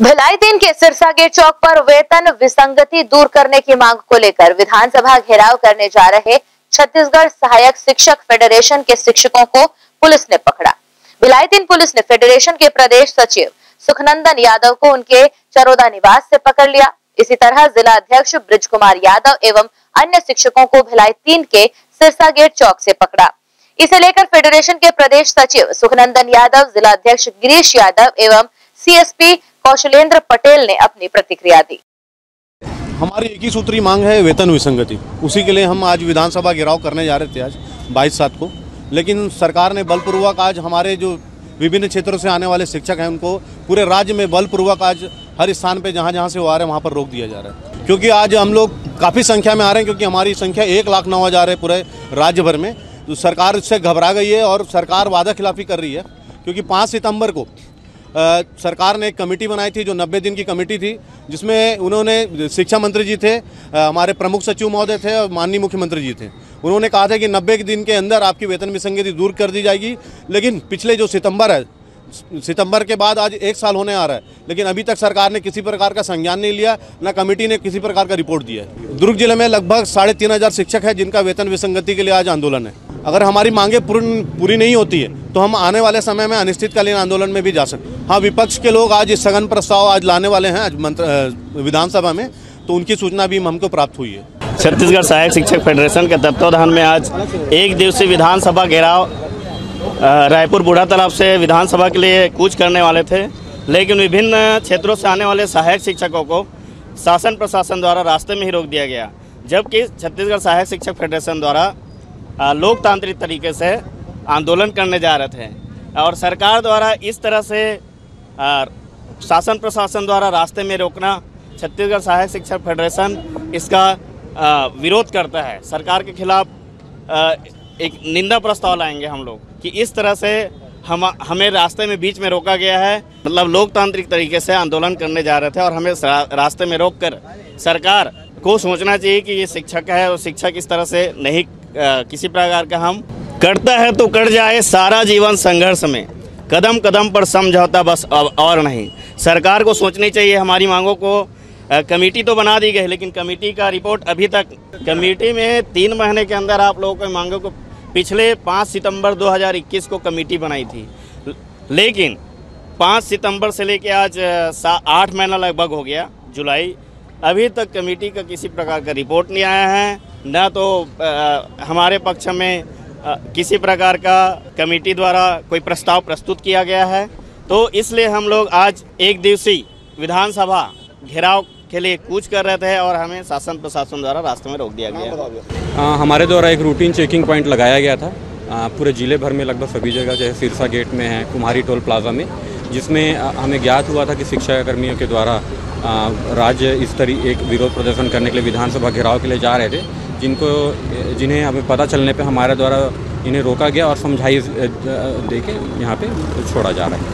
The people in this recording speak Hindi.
भिलाई तीन के सिरसा गेट चौक पर वेतन विसंगति दूर करने की मांग को लेकर विधानसभा घेराव करने जा रहे छत्तीसगढ़ सहायक शिक्षक फेडरेशन के शिक्षकों को पुलिस ने पकड़ा। भिलाई तीन पुलिस ने फेडरेशन के प्रदेश सचिव सुखनंदन यादव को उनके चरोदा निवास से पकड़ लिया। इसी तरह जिला अध्यक्ष ब्रिज कुमार यादव एवं अन्य शिक्षकों को भिलाई तीन के सिरसा गेट चौक से पकड़ा। इसे लेकर फेडरेशन के प्रदेश सचिव सुखनंदन यादव, जिला अध्यक्ष गिरीश यादव एवं सीएसपी कौशलेंद्र पटेल ने अपनी प्रतिक्रिया दी। हमारी एक ही सूत्री मांग है वेतन विसंगति। उसी के लिए हम आज विधानसभा घेराव करने जा रहे थे आज, बाईस सात को। लेकिन सरकार ने बलपूर्वक आज हमारे जो विभिन्न क्षेत्रों से आने वाले शिक्षक हैं, उनको पूरे राज्य में बलपूर्वक आज हर स्थान पे जहाँ जहाँ से वो आ रहे हैं, वहाँ पर रोक दिया जा रहा है। क्योंकि आज हम लोग काफ़ी संख्या में आ रहे हैं, क्योंकि हमारी संख्या एक लाख नौ हज़ार है पूरे राज्य भर में। तो सरकार इससे घबरा गई है और सरकार वादा खिलाफी कर रही है, क्योंकि पाँच सितंबर को आ, सरकार ने एक कमेटी बनाई थी जो 90 दिन की कमेटी थी जिसमें उन्होंने शिक्षा मंत्री जी थे हमारे प्रमुख सचिव महोदय थे और माननीय मुख्यमंत्री जी थे। उन्होंने कहा था कि 90 दिन के अंदर आपकी वेतन विसंगति दूर कर दी जाएगी लेकिन पिछले जो सितंबर है सितंबर के बाद आज एक साल होने आ रहा है लेकिन अभी तक सरकार ने किसी प्रकार का संज्ञान नहीं लिया न कमेटी ने किसी प्रकार का रिपोर्ट दिया है। दुर्ग ज़िले में लगभग साढ़े तीन हज़ार शिक्षक है जिनका वेतन विसंगति के लिए आज आंदोलन है। अगर हमारी मांगे पूरी पूरी नहीं होती है तो हम आने वाले समय में अनिश्चितकालीन आंदोलन में भी जा सकते हैं हाँ विपक्ष के लोग आज स्थगन प्रस्ताव आज लाने वाले हैं, आज मंत्र विधानसभा में तो उनकी सूचना भी हमको प्राप्त हुई है। छत्तीसगढ़ सहायक शिक्षक फेडरेशन के तत्वाधान में आज एक दिवसीय विधानसभा घेराव रायपुर बूढ़ा तालाब से विधानसभा के लिए कूच करने वाले थे, लेकिन विभिन्न क्षेत्रों से आने वाले सहायक शिक्षकों को शासन प्रशासन द्वारा रास्ते में ही रोक दिया गया, जबकि छत्तीसगढ़ सहायक शिक्षक फेडरेशन द्वारा लोकतांत्रिक तरीके से आंदोलन करने जा रहे थे और सरकार द्वारा इस तरह से शासन प्रशासन द्वारा रास्ते में रोकना, छत्तीसगढ़ सहायक शिक्षक फेडरेशन इसका विरोध करता है। सरकार के खिलाफ एक निंदा प्रस्ताव लाएँगे हम लोग कि इस तरह से हम, हमें रास्ते में बीच में रोका गया है। मतलब लोकतांत्रिक तरीके से आंदोलन करने जा रहे थे और हमें रास्ते में रोक कर सरकार को सोचना चाहिए कि ये शिक्षक है और शिक्षक इस तरह से नहीं किसी प्रकार का हम करता है तो कट जाए, सारा जीवन संघर्ष में। कदम कदम पर समझौता बस और नहीं। सरकार को सोचनी चाहिए, हमारी मांगों को कमेटी तो बना दी गई, लेकिन कमेटी का रिपोर्ट अभी तक, कमेटी में तीन महीने के अंदर आप लोगों के मांगों को, पिछले पाँच सितंबर 2021 को कमेटी बनाई थी। लेकिन, पाँच सितंबर से लेके आज आठ महीना लगभग हो गया, जुलाई। अभी तक कमेटी का किसी प्रकार का रिपोर्ट नहीं आया है। न तो आ, हमारे पक्ष में आ, किसी प्रकार का कमेटी द्वारा कोई प्रस्ताव प्रस्तुत किया गया है। तो इसलिए हम लोग आज एक दिवसीय विधानसभा घेराव के लिए कूच कर रहे थे और हमें शासन प्रशासन द्वारा रास्ते में रोक दिया गया। आ, हमारे द्वारा एक रूटीन चेकिंग पॉइंट लगाया गया था। आ, पूरे ज़िले भर में लगभग सभी जगह जैसे सिरसा गेट में है कुम्हारी टोल प्लाजा में जिसमें हमें ज्ञात हुआ था कि शिक्षा कर्मियों के द्वारा राज्य स्तरीय एक विरोध प्रदर्शन करने के लिए विधानसभा घेराव के लिए जा रहे थे। जिनको, जिन्हें हमें पता चलने पे हमारे द्वारा इन्हें रोका गया और समझाई देके यहाँ पे छोड़ा जा रहा है।